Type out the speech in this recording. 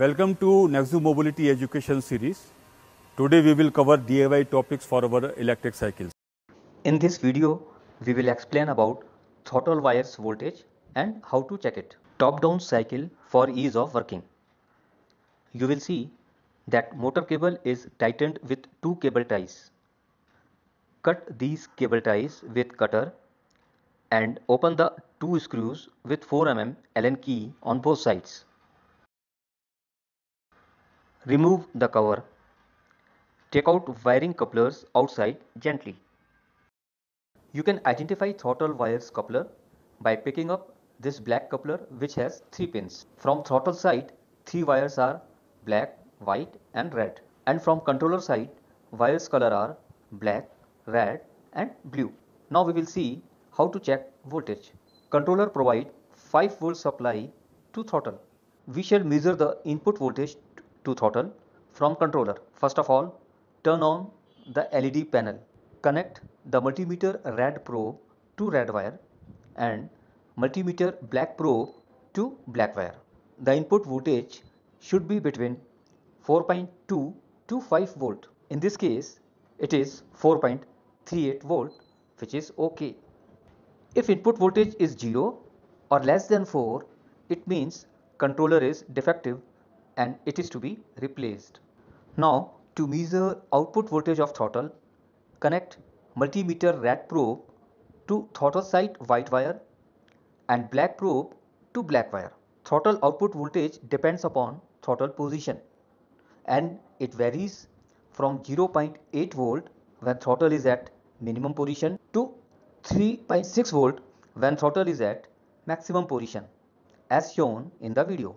Welcome to Nexzu Mobility Education Series. Today we will cover DIY topics for our electric cycles. In this video, we will explain about throttle wires voltage and how to check it. Top-down cycle for ease of working. You will see that motor cable is tightened with two cable ties. Cut these cable ties with cutter and open the two screws with 4 mm Allen key on both sides. Remove the cover. Take out wiring couplers outside gently. You can identify throttle wires coupler by picking up this black coupler which has 3 pins. From throttle side, 3 wires are black, white and red. And from controller side, wires color are black, red and blue. Now we will see how to check voltage. Controller provide 5 volt supply to throttle. We shall measure the input voltage to throttle from controller. First of all, turn on the LED panel. Connect the multimeter red probe to red wire and multimeter black probe to black wire. The input voltage should be between 4.2 to 5 volt. In this case, it is 4.38 volt which is okay. If input voltage is 0 or less than 4, it means controller is defective and it is to be replaced. Now to measure output voltage of throttle, connect multimeter red probe to throttle side white wire and black probe to black wire. Throttle output voltage depends upon throttle position and it varies from 0.8 volt when throttle is at minimum position to 3.6 volt when throttle is at maximum position as shown in the video.